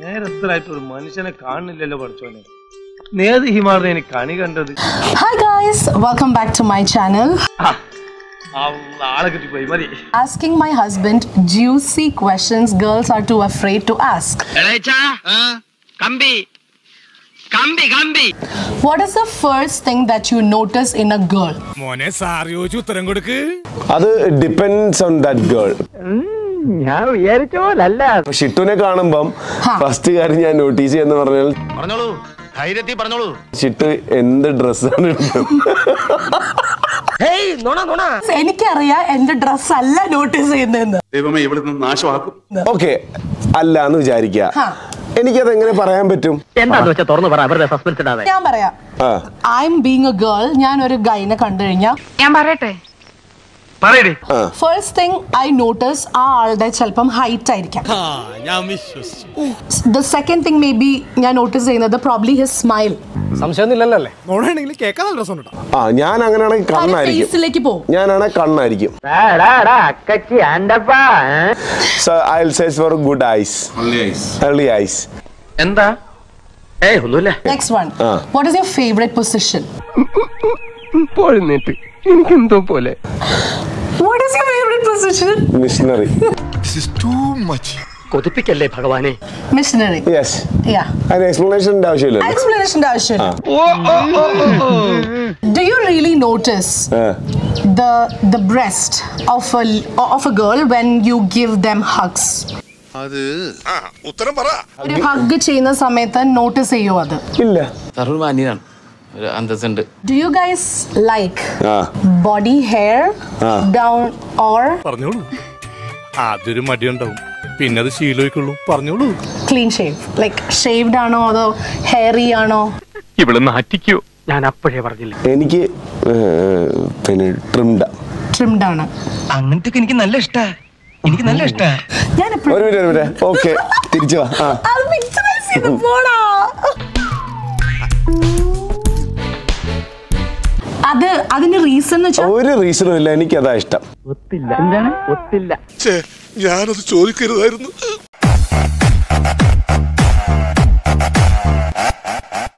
നേരത്തിലായിട്ട് ഒരു മനുഷ്യനെ കാണുന്നില്ലല്ലോ പഠിച്ചോനെ നേത് ഹിമാർന്ന് എനിക്ക് കണി കണ്ടത്. Hi guys, welcome back to my ആ ആളെ കിട്ടിപ്പോയി മതി. Asking my husband juicy questions girls are too afraid to ask. കമ്പി കമ്പി കമ്പി. What is the first thing that you notice in a girl? മോനെ സാർ ചോദിച്ചു ഉത്തരം കൊടുക്ക്. അത് ഡിപ്പെൻസ് ഓൺ ദാറ്റ് ഗേൾ ഞാൻ വിചാരിച്ച പോലല്ല. ഷിട്ടുനെ കാണുമ്പം. ഫസ്റ്റ് കാര്യം ഞാൻ നോട്ടീസ് ചെയ്യുന്ന പറഞ്ഞാൽ പറഞ്ഞോളൂ. ധൈര്യത്തിൽ പറഞ്ഞോളൂ. ഷിട്ട് എന്ത് ഡ്രസ്സാണ് എനിക്കറിയാം എന്റെ ഡ്രസ് അല്ല നോട്ടീസ് ചെയ്യുന്നതെന്ന്. ദൈവമേ ഇവിടുന്ന് നാശമാക്കും. ഓക്കെ അല്ല എന്ന് വിചാരിക്കുക. എനിക്കത് എങ്ങനെ പറയാൻ പറ്റും? എന്താന്ന് വെച്ചാൽ തുറന്നു പറ വെറുതെ സസ്പെൻസ് ഇടാതെ. ഞാൻ പറയാം. ആ. I am being a girl ഞാൻ ഒരു ഗൈനെ കണ്ടു കഴിഞ്ഞാൽ ഞാൻ പറയട്ടെ? പറയടി ഫസ്റ്റ് തിങ് ഐ നോട്ടീസ് ആ ആളുടെ ചിലപ്പം ഹൈറ്റ് ആയിരിക്കാം the second thing may be ഞാൻ നോട്ടീസ് ചെയ്യുന്നത് പ്രോബ്ലി ഹിസ് സ്മൈൽ കേട്ടോ ആ ഞാൻ അങ്ങനെയാണെങ്കിൽ കണ്ണായിരിക്കും ഫേസിലേക്ക് പോകും ഞാനാണെങ്കിൽ കണ്ണായിരിക്കും അക്കച്ചി ആണ്ടപ്പാ so I for good eyes eyes എന്താ ഏയ് ഒന്നുമില്ല next one what is your favourite position പോഴുന്നിട്ട് എനിക്കെന്തോ പോലെ what is your favourite position missionary കൊതിപ്പിക്കല്ലേ ഭഗവാനെ? മിഷനറി യെസ് യാ അതിന് എക്സ്പ്ലനേഷന്റെ ആവശ്യമില്ല. എക്സ്പ്ലനേഷന്റെ ആവശ്യമില്ല. Do you really notice the the breast of a of a girl when you give them hugs? ഒരു hug ചെയ്യുന്ന സമയത്ത് നോട്ടീസ് ചെയ്യോ അത്? ഇല്ല. സർവ മാന്യനാണ്. ഒരു അന്തസ്സുണ്ട്. ഡു യു ഗൈസ് ലൈക്ക് ആ. Body hair. ഡൗൺ ഓർ പറഞ്ഞോളൂ. ആദ്യൊരു മടിയുണ്ടാവും. പിന്നെ അത് ശീലമായിക്കുള്ളൂ. പറഞ്ഞോളൂ. ക്ലീൻ ഷേവ് ലൈക്ക് ഷേവ്ഡ് ആണോ അതോ ഹെയറി ആണോ? ഇവിടെ നാറ്റിക്കോ? ഞാൻ അപ്പോഴേ പറഞ്ഞില്ല. എനിക്ക് പിന്നെ ട്രിംഡ് ട്രിംഡ് ആണ്. അങ്ങനത്തെ എനിക്ക് നല്ല ഇഷ്ടാ. എനിക്ക് നല്ല ഇഷ്ടാ. ഞാൻ ഒരു മിനിറ്റ് ഒരു മിനിറ്റ്. ഓക്കെ തിരിച്ചു വാ. ആ. അത് മിക്സ് ചെയ്ത് പോടാ. അത് അതിന് റീസൺ എന്ന് വെച്ചാൽ ഒരു റീസണും ഇല്ല എനിക്കതാ ഇഷ്ടം. ഒത്തില്ല. എന്താണ്? ഒത്തില്ല. ഞാനത് ചോദിക്കരുതായിരുന്നു.